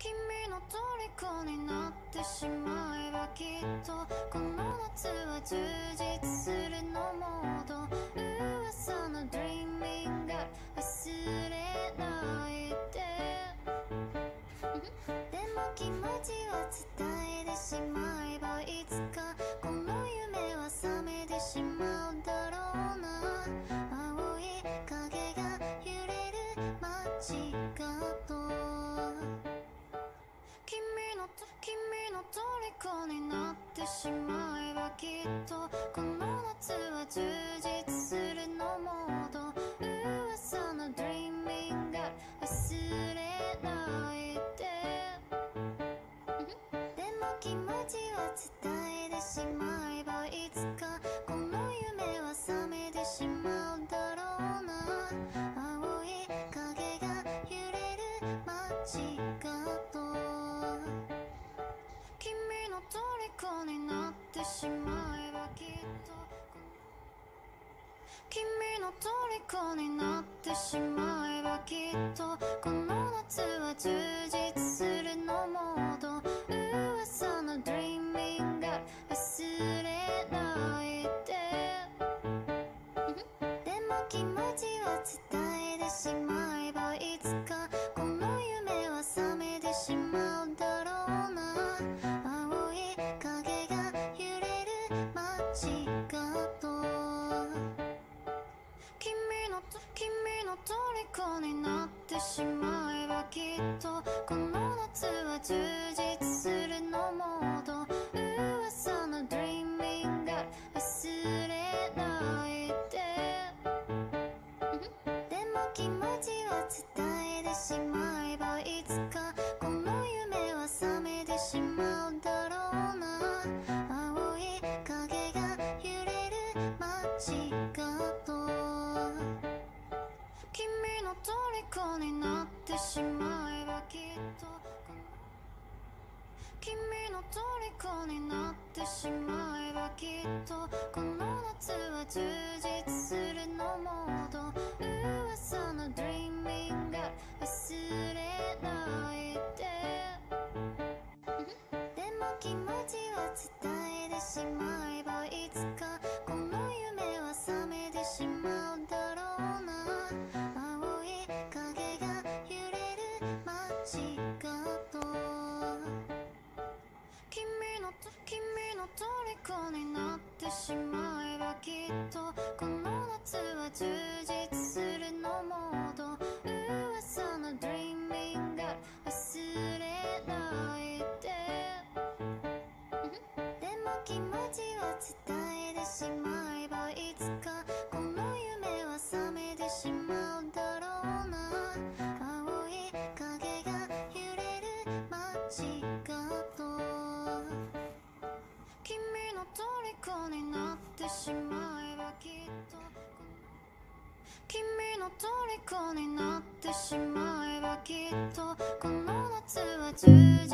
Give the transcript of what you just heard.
君の虜になってしまえばきっとこの夏は充実するのモード噂の Dreaming が忘れないで。でも気持ちになってしまえばきっとこの夏は充実するのモード噂の Dreaming が忘れないで。でも気持ちは伝えてしまえ虜になってしまえばきっとこの夏は虜になってしまえばきっとこの夏は充実虜になってしまえばきっとこの夏は充実するのもと噂の Dreaming が忘れないで。でも気持ちは伝えてしまえ虜になってしまえばきっとこの夏は充実の虜になってしまえばきっとこの夏は充実